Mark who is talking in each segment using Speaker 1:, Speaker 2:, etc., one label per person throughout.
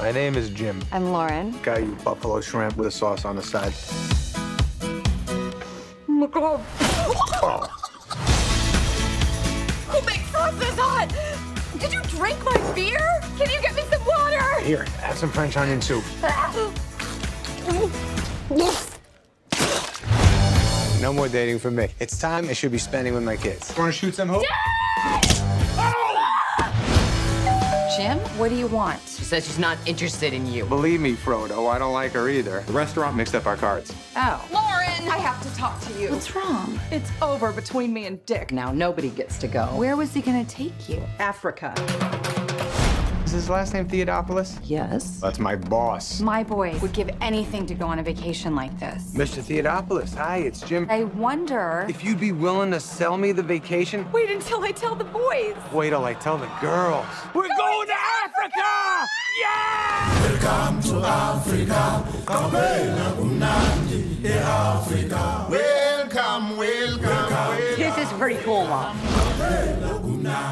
Speaker 1: My name is Jim.
Speaker 2: I'm Lauren.
Speaker 1: Got you buffalo shrimp with a sauce on the side.
Speaker 2: Oh my god.
Speaker 1: Oh.
Speaker 2: Who makes sauce this hot? Did you drink my beer? Can you get me some water?
Speaker 1: Here, have some French onion soup. No more dating for me. It's time I should be spending with my kids. Want to shoot some hoop? Oh!
Speaker 2: Jim, what do you want?
Speaker 3: She says she's not interested in you.
Speaker 1: Believe me, Frodo, I don't like her either. The restaurant mixed up our cards.
Speaker 2: Oh.
Speaker 4: Lauren, I have to talk to you.
Speaker 2: What's wrong?
Speaker 4: It's over between me and Dick.
Speaker 3: Now nobody gets to go.
Speaker 2: Where was he gonna take you?
Speaker 4: Africa.
Speaker 1: Is his last name Theodopoulos?
Speaker 3: Yes.
Speaker 1: That's my boss.
Speaker 2: My boy would give anything to go on a vacation like this.
Speaker 1: Mr. Theodopoulos, hi, it's Jim.
Speaker 2: I wonder.
Speaker 1: If you'd be willing to sell me the vacation,
Speaker 4: Wait until I tell the boys.
Speaker 1: wait till I tell the girls. We're going to Africa! Yeah!
Speaker 5: Welcome, welcome, welcome.
Speaker 3: This is pretty cool, Mom.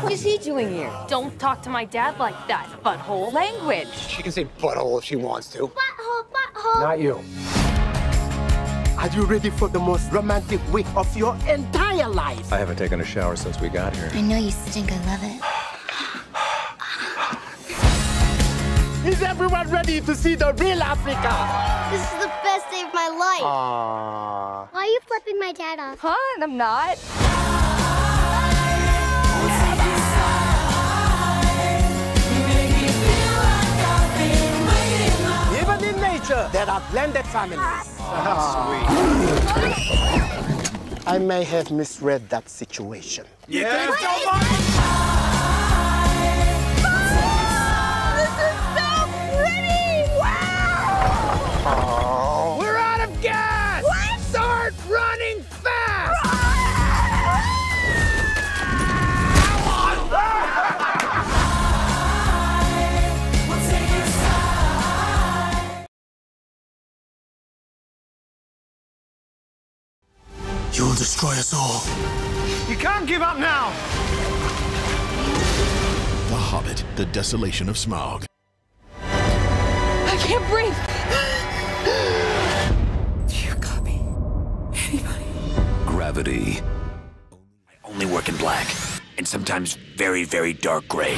Speaker 3: What is he doing here?
Speaker 6: Don't talk to my dad like that, butthole.
Speaker 2: Language.
Speaker 1: She can say butthole if she wants to.
Speaker 5: Butthole, butthole.
Speaker 1: Not you.
Speaker 7: Are you ready for the most romantic week of your entire life?
Speaker 8: I haven't taken a shower since we got here.
Speaker 5: I know you stink. I love it.
Speaker 7: Is everyone ready to see the real Africa?
Speaker 5: This is the best day of my life.
Speaker 1: Aww.
Speaker 5: Why are you flipping my dad off?
Speaker 2: Huh? I'm not.
Speaker 7: Even in nature, there are blended families. Ah. I may have misread that situation.
Speaker 1: Yeah?
Speaker 7: We're
Speaker 9: destroy us all.
Speaker 1: You can't give up now!
Speaker 9: The Hobbit, The Desolation of Smaug.
Speaker 2: I can't breathe.
Speaker 4: Do you copy? Anybody?
Speaker 10: Gravity. I only work in black, and sometimes very, very dark gray.